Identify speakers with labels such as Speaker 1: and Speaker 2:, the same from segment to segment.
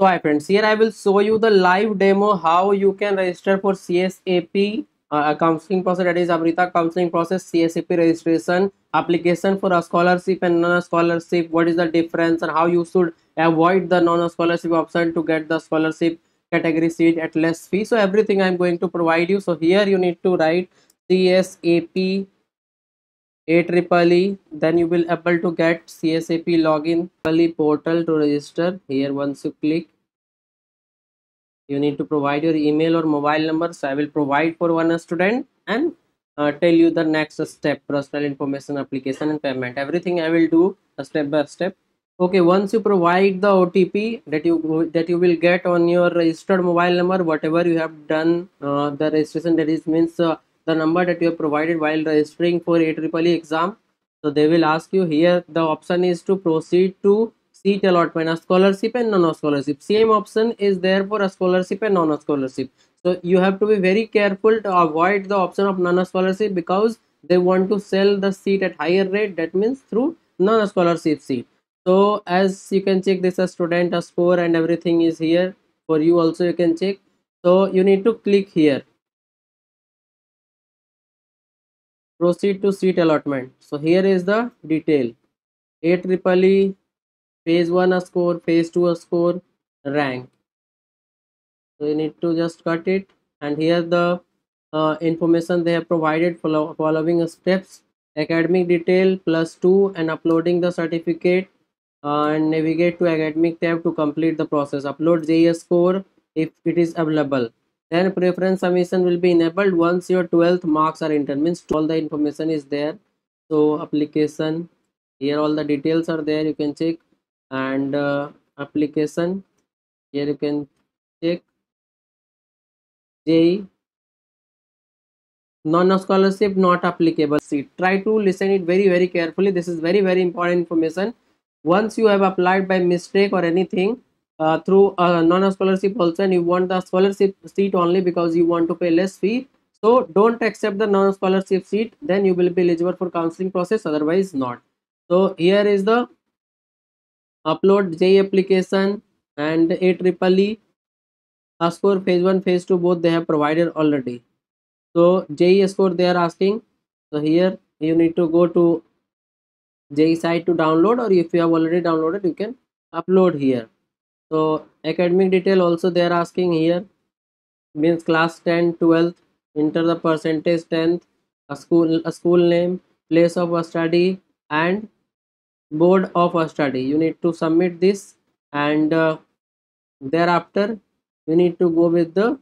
Speaker 1: So hi friends, here I will show you the live demo how you can register for CSAP uh, counseling process that is Amrita counseling process CSAP registration application for a scholarship and non-scholarship. What is the difference and how you should avoid the non-scholarship option to get the scholarship category seat at less fee? So everything I'm going to provide you. So here you need to write CSAP AEEE then you will able to get CSAP login portal to register. Here once you click you need to provide your email or mobile number so I will provide for one student and uh, tell you the next step personal information application and payment. Everything I will do step by step. Okay once you provide the OTP that you that you will get on your registered mobile number whatever you have done uh, the registration that is means uh, the number that you have provided while registering for AEEE exam. So they will ask you here the option is to proceed to seat allotment a scholarship and non-scholarship. Same option is there for a scholarship and non-scholarship. So you have to be very careful to avoid the option of non-scholarship because they want to sell the seat at higher rate. That means through non-scholarship seat. So as you can check this a student a score and everything is here. For you also you can check. So you need to click here proceed to seat allotment. So here is the detail. AEEE phase 1 a score phase 2 a score rank. So you need to just cut it. And here the uh, information they have provided follow, following steps. Academic detail plus 2 and uploading the certificate uh, and navigate to academic tab to complete the process. Upload JS score if it is available then preference submission will be enabled once your 12th marks are entered means all the information is there. So application here all the details are there you can check. And uh, application here you can check. J non-scholarship not applicable. See try to listen it very very carefully. This is very very important information. Once you have applied by mistake or anything uh, through a non-scholarship also and you want the scholarship seat only because you want to pay less fee. So don't accept the non-scholarship seat then you will be eligible for counseling process otherwise not. So here is the upload j application and a score phase 1 phase 2 both they have provided already. So JEE score they are asking. So here you need to go to JEE site to download or if you have already downloaded you can upload here so academic detail also they are asking here. Means class 10 12th enter the percentage 10th a school a school name place of study and board of study. You need to submit this and uh, thereafter you need to go with the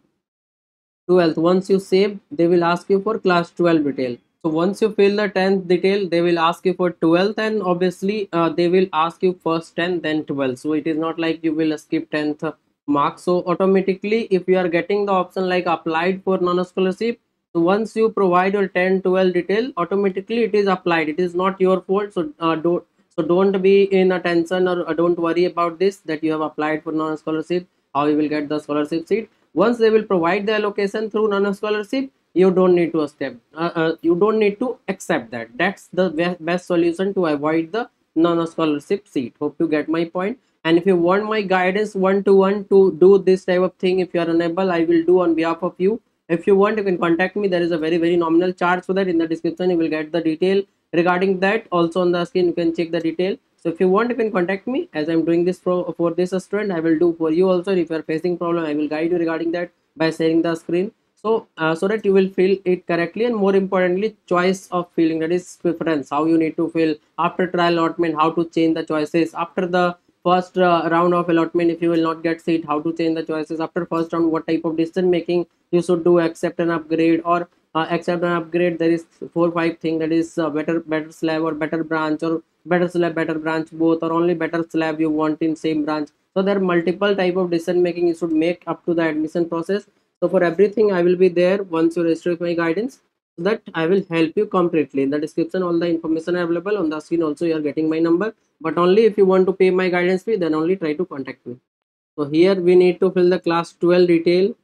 Speaker 1: 12th once you save they will ask you for class 12 detail so once you fill the 10th detail they will ask you for 12th and obviously uh, they will ask you first 10 then 12 so it is not like you will skip 10th mark. So automatically if you are getting the option like applied for non-scholarship so once you provide your 10 12 detail automatically it is applied. It is not your fault. So uh, don't so don't be in a tension or uh, don't worry about this that you have applied for non-scholarship how you will get the scholarship seat. Once they will provide the allocation through non-scholarship you don't need to accept uh, uh, you don't need to accept that. That's the best solution to avoid the non-scholarship seat. Hope you get my point. And if you want my guidance one to one to do this type of thing if you are unable i will do on behalf of you. If you want you can contact me. There is a very very nominal charge for that. In the description you will get the detail regarding that. Also on the screen you can check the detail. So if you want you can contact me. As i'm doing this for for this student i will do for you also. If you are facing problem i will guide you regarding that by sharing the screen so uh, so that you will fill it correctly and more importantly choice of filling that is preference. How you need to fill after trial allotment how to change the choices. After the first uh, round of allotment if you will not get seat how to change the choices. After first round what type of decision making you should do accept an upgrade or uh, accept an upgrade. There is four five thing that is uh, better better slab or better branch or better slab better branch both or only better slab you want in same branch. So there are multiple type of decision making you should make up to the admission process so for everything i will be there once you register with my guidance so that i will help you completely. In the description all the information available. On the screen also you are getting my number. But only if you want to pay my guidance fee then only try to contact me. So here we need to fill the class 12 detail.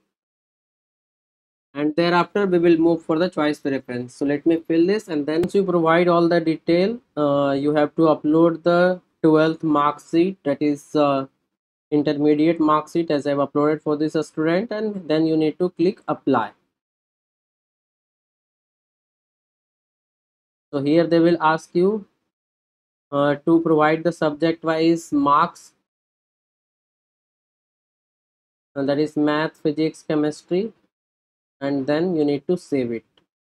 Speaker 1: And thereafter we will move for the choice preference. So let me fill this. And then you provide all the detail uh, you have to upload the 12th mark sheet. That is uh, intermediate mark sheet as I've uploaded for this student and then you need to click apply. So here they will ask you uh, to provide the subject wise marks and that is math, physics, chemistry and then you need to save it.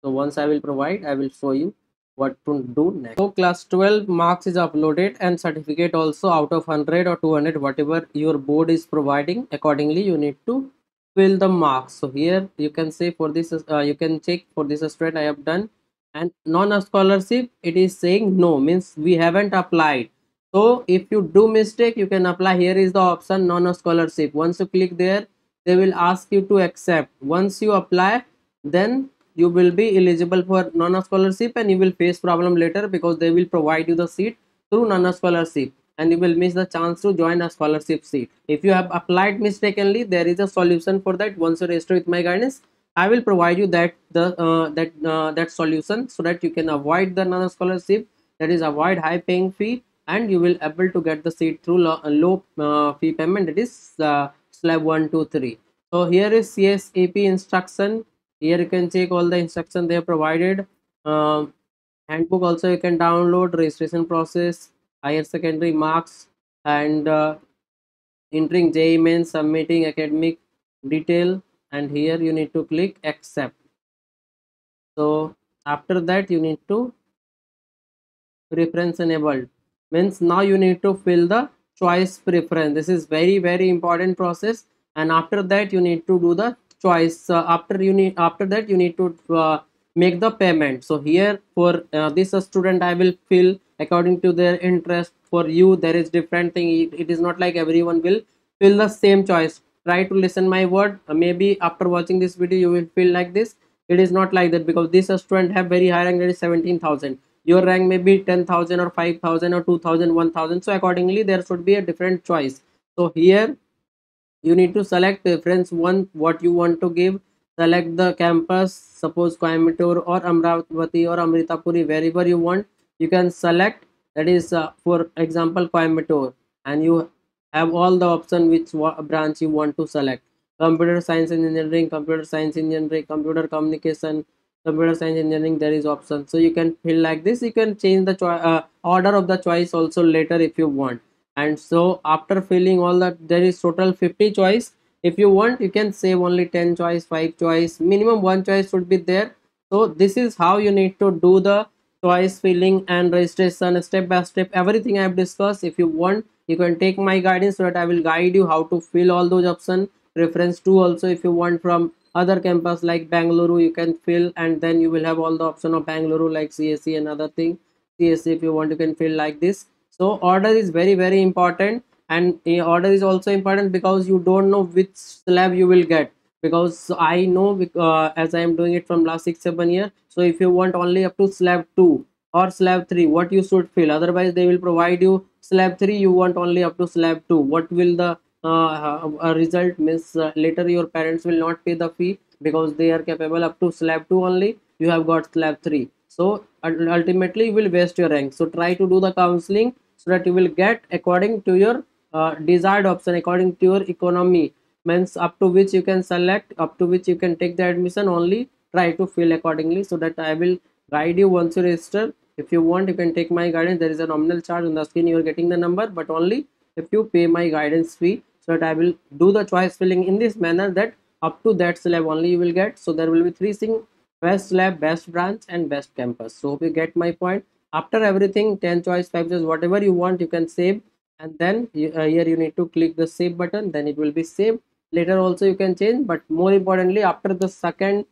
Speaker 1: So once I will provide, I will show you what to do next. So class 12 marks is uploaded and certificate also out of 100 or 200 whatever your board is providing accordingly you need to fill the marks. So here you can say for this uh, you can check for this straight i have done. And non-scholarship it is saying no means we haven't applied. So if you do mistake you can apply. Here is the option non-scholarship. Once you click there they will ask you to accept. Once you apply then you will be eligible for non-scholarship and you will face problem later because they will provide you the seat through non-scholarship and you will miss the chance to join a scholarship seat. If you have applied mistakenly there is a solution for that. Once you register with my guidance i will provide you that the uh, that uh, that solution so that you can avoid the non-scholarship that is avoid high paying fee and you will able to get the seat through low, uh, low uh, fee payment that is uh, slab 1 2 3 so here is csap instruction here you can check all the instruction they have provided. Uh, handbook also you can download registration process higher secondary marks and uh, entering main submitting academic detail and here you need to click accept. So after that you need to preference enabled. Means now you need to fill the choice preference. This is very very important process. And after that you need to do the choice. Uh, after you need after that you need to uh, make the payment. So here for uh, this student i will fill according to their interest for you there is different thing. It, it is not like everyone will fill the same choice. Try to listen my word. Uh, maybe after watching this video you will feel like this. It is not like that because this student have very high rank that is 17000 your rank may be 10000 or 5000 or 2000 1000 so accordingly there should be a different choice. So here you need to select preference one what you want to give. Select the campus suppose Coimbatore or Amaravati or Amritapuri wherever you want. You can select that is uh, for example Coimbatore. And you have all the option which branch you want to select. Computer science engineering computer science engineering computer communication computer science engineering there is option. So you can fill like this. You can change the uh, order of the choice also later if you want and so after filling all that there is total 50 choice. If you want you can save only 10 choice 5 choice. Minimum one choice should be there. So this is how you need to do the choice filling and registration step by step. Everything i have discussed. If you want you can take my guidance so that i will guide you how to fill all those options reference to also if you want from other campus like bangalore you can fill and then you will have all the option of bangalore like csc and other thing. Csc if you want you can fill like this so order is very very important and order is also important because you don't know which slab you will get. Because i know uh, as i am doing it from last six seven years so if you want only up to slab 2 or slab 3 what you should fill. Otherwise they will provide you slab 3 you want only up to slab 2 what will the uh, uh, result means uh, later your parents will not pay the fee because they are capable up to slab 2 only you have got slab 3 so ultimately you will waste your rank. So try to do the counseling so that you will get according to your uh, desired option according to your economy. Means up to which you can select up to which you can take the admission only try to fill accordingly so that i will guide you once you register. If you want you can take my guidance. There is a nominal charge on the screen. You are getting the number but only if you pay my guidance fee so that i will do the choice filling in this manner that up to that slab only you will get. So there will be three things best slab best branch and best campus. So if you get my point after everything 10 choice 5 choice whatever you want you can save. And then you, uh, here you need to click the save button then it will be saved. Later also you can change but more importantly after the second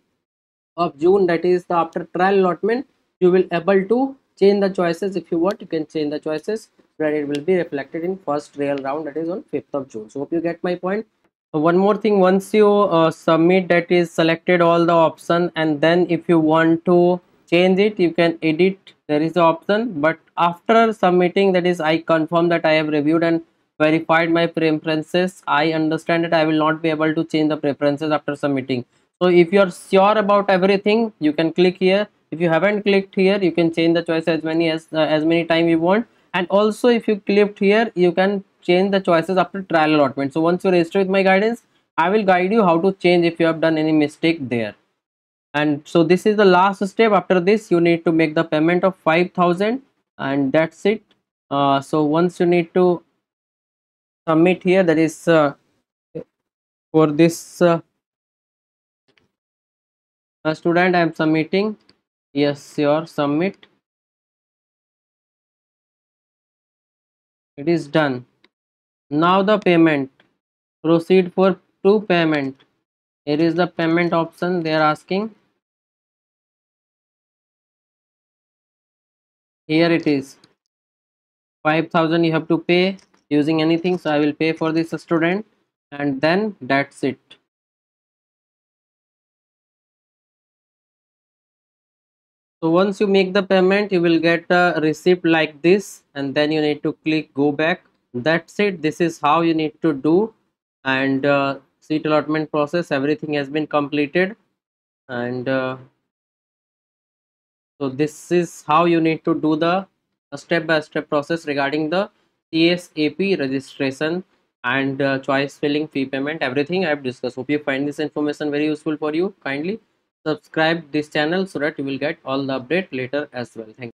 Speaker 1: of june that is the after trial allotment you will able to change the choices. If you want you can change the choices that it will be reflected in first real round that is on 5th of june. So hope you get my point. One more thing once you uh, submit that is selected all the option and then if you want to change it you can edit there is the option but after submitting that is i confirm that i have reviewed and verified my preferences. I understand that i will not be able to change the preferences after submitting. So if you are sure about everything you can click here. If you haven't clicked here you can change the choice as many as uh, as many time you want. And also if you clicked here you can change the choices after trial allotment. So once you register with my guidance i will guide you how to change if you have done any mistake there and so this is the last step. After this you need to make the payment of 5000 and that's it. Uh, so once you need to submit here that is uh, for this uh, student i am submitting. Yes your submit. It is done. Now the payment. Proceed for to payment. Here is the payment option they are asking here it is. 5000 you have to pay using anything so i will pay for this student and then that's it. So once you make the payment you will get a receipt like this and then you need to click go back. That's it. This is how you need to do and uh, seat allotment process everything has been completed. And uh, so this is how you need to do the step-by-step -step process regarding the CSAP registration and uh, choice filling fee payment everything I have discussed. Hope you find this information very useful for you. Kindly subscribe this channel so that you will get all the update later as well. Thank you